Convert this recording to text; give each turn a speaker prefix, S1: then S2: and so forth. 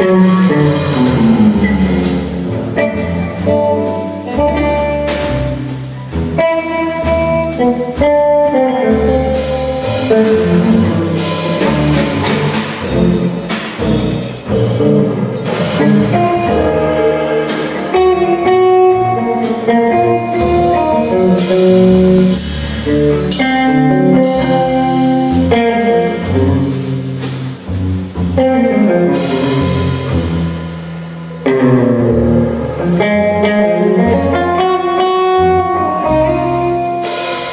S1: Música